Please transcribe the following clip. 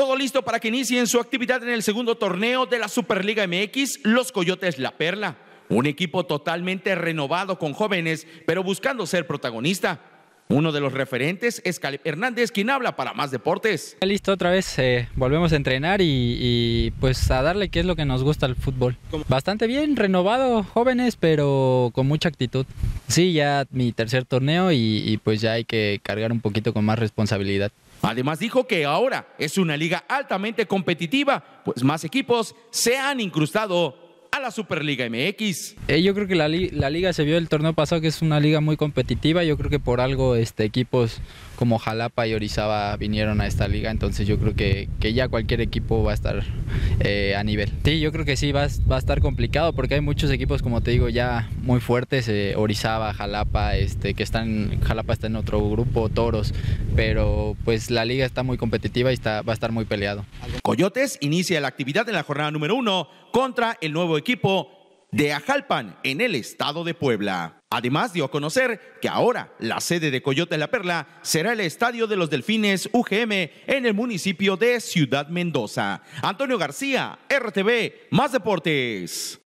Todo listo para que inicien su actividad en el segundo torneo de la Superliga MX, los Coyotes La Perla. Un equipo totalmente renovado con jóvenes, pero buscando ser protagonista. Uno de los referentes es Caleb Hernández, quien habla para más deportes. Listo, otra vez eh, volvemos a entrenar y, y, pues a darle qué es lo que nos gusta al fútbol. Bastante bien, renovado, jóvenes, pero con mucha actitud. Sí, ya mi tercer torneo y, y pues ya hay que cargar un poquito con más responsabilidad. Además dijo que ahora es una liga altamente competitiva, pues más equipos se han incrustado a la Superliga MX. Eh, yo creo que la, la, liga se vio el torneo pasado que es una liga muy competitiva. Yo creo que por algo este, equipos como Jalapa y Orizaba vinieron a esta liga. Entonces yo creo que, que ya cualquier equipo va a estar eh, a nivel. Sí, yo creo que sí va, va, a estar complicado porque hay muchos equipos, como te digo, ya muy fuertes. Eh, Orizaba, Jalapa, este, que están, Jalapa está en otro grupo, Toros. Pero pues la liga está muy competitiva y está, va a estar muy peleado. Coyotes inicia la actividad en la jornada número uno contra el nuevo equipo de Ajalpan en el estado de Puebla. Además dio a conocer que ahora la sede de Coyote La Perla será el Estadio de los Delfines UGM en el municipio de Ciudad Mendoza. Antonio García, RTV, Más Deportes.